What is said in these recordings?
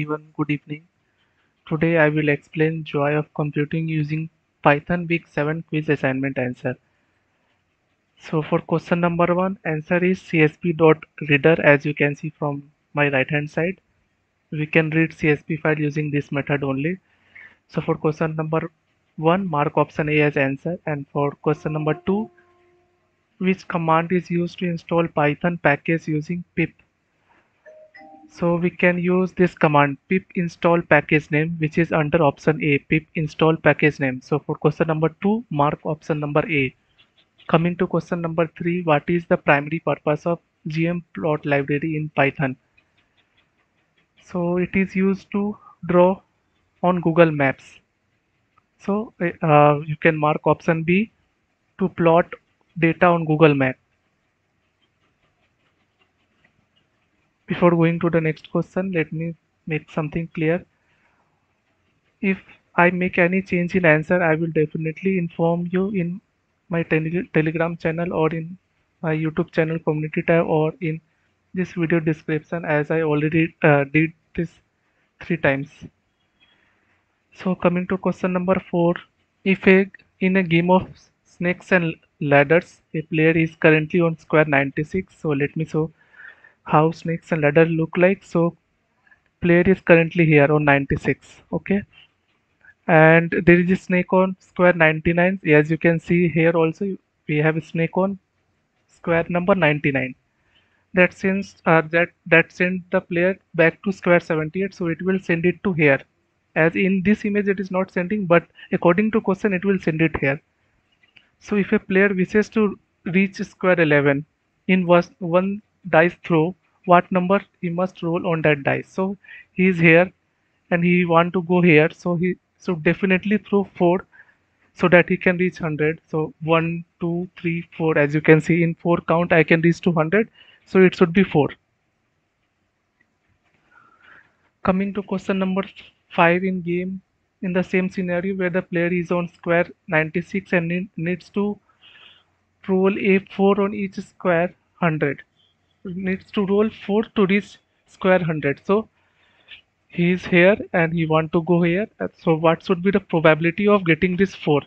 everyone, good evening. Today I will explain joy of computing using Python Week 7 quiz assignment answer. So for question number 1, answer is csv.reader as you can see from my right hand side. We can read CSV file using this method only. So for question number 1, mark option A as answer and for question number 2, which command is used to install Python package using pip so we can use this command pip install package name which is under option A pip install package name. So for question number 2 mark option number A. Coming to question number 3 what is the primary purpose of gmplot library in Python? So it is used to draw on Google Maps. So uh, you can mark option B to plot data on Google Map before going to the next question let me make something clear. If I make any change in answer I will definitely inform you in my telegram channel or in my youtube channel community tab or in this video description as I already uh, did this three times. So coming to question number four. If a in a game of snakes and ladders a player is currently on square 96 so let me show how snakes and ladder look like. So player is currently here on 96 okay? And there is a snake on square 99 as you can see here also we have a snake on square number 99 that sends uh, that that send the player back to square 78 so it will send it to here. As in this image it is not sending but according to question it will send it here. So if a player wishes to reach square 11 in one dice throw what number he must roll on that dice so he is here and he want to go here. So he so definitely throw 4 so that he can reach 100 so 1 2 3 4 as you can see in 4 count i can reach to 100 so it should be 4 coming to question number 5 in game in the same scenario where the player is on square 96 and needs to roll a 4 on each square 100 needs to roll 4 to reach square 100 so he is here and he want to go here. So what should be the probability of getting this 4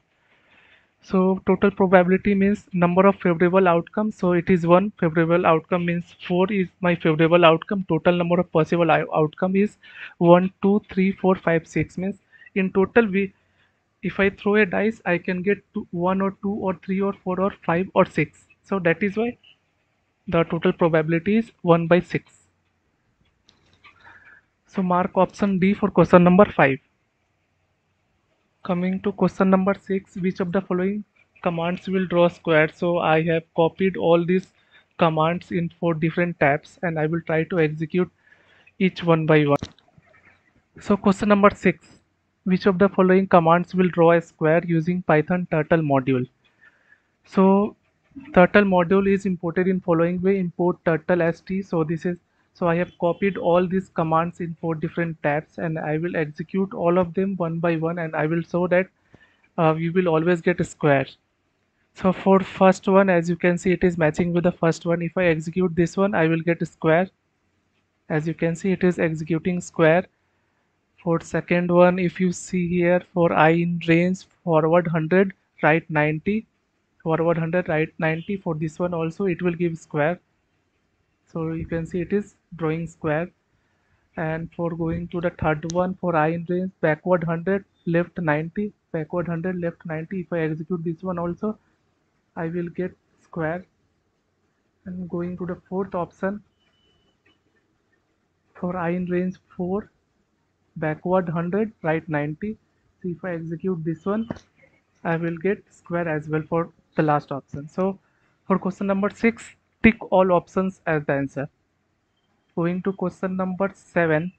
so total probability means number of favorable outcomes so it is one. Favorable outcome means 4 is my favorable outcome. Total number of possible outcome is 1 2 3 4 5 6 means in total we if i throw a dice i can get two, 1 or 2 or 3 or 4 or 5 or 6 so that is why the total probability is 1 by 6 so mark option D for question number 5 coming to question number 6 which of the following commands will draw a square? So I have copied all these commands in four different tabs and I will try to execute each one by one. So question number 6 which of the following commands will draw a square using python turtle module? So turtle module is imported in following way. Import turtle st so this is so i have copied all these commands in four different tabs and i will execute all of them one by one and i will show that uh, will always get a square. So for first one as you can see it is matching with the first one. If i execute this one i will get a square. As you can see it is executing square. For second one if you see here for i in range forward 100 right 90 forward 100 right 90 for this one also it will give square. So you can see it is drawing square. And for going to the third one for i in range backward 100 left 90 backward 100 left 90 if i execute this one also i will get square. And going to the fourth option for i in range 4 backward 100 right 90 so if i execute this one i will get square as well for the last option. So for question number six tick all options as the answer. Going to question number seven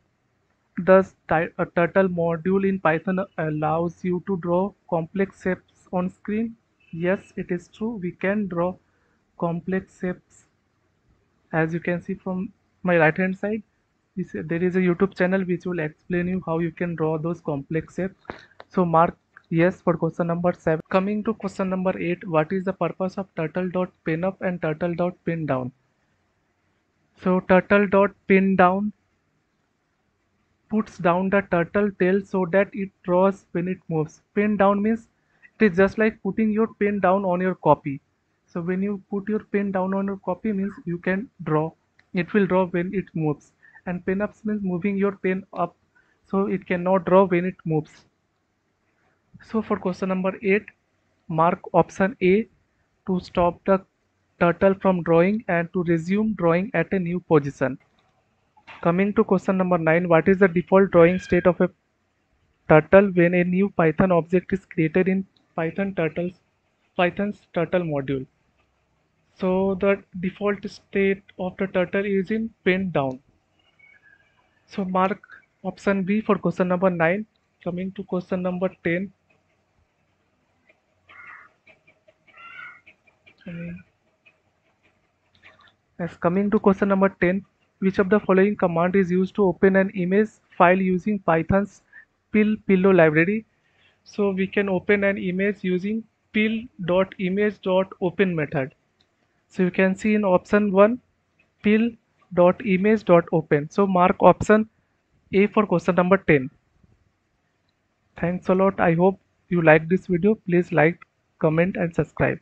does a turtle module in python allows you to draw complex shapes on screen? Yes it is true. We can draw complex shapes. As you can see from my right hand side there is a youtube channel which will explain you how you can draw those complex shapes. So mark Yes, for question number 7. Coming to question number 8, what is the purpose of turtle dot pin up and turtle dot pin down? So turtle dot pin down puts down the turtle tail so that it draws when it moves. Pen down means it is just like putting your pen down on your copy. So when you put your pen down on your copy means you can draw. It will draw when it moves. And pen ups means moving your pen up so it cannot draw when it moves. So for question number 8, mark option A to stop the turtle from drawing and to resume drawing at a new position. Coming to question number 9, what is the default drawing state of a turtle when a new Python object is created in Python turtles Python's turtle module? So the default state of the turtle is in pen down. So mark option B for question number 9. Coming to question number 10. As coming to question number 10, which of the following command is used to open an image file using Python's PIL pillow library? So we can open an image using PIL.Image.open method. So you can see in option 1 PIL.Image.open. So mark option A for question number 10. Thanks a lot. I hope you like this video. Please like, comment and subscribe.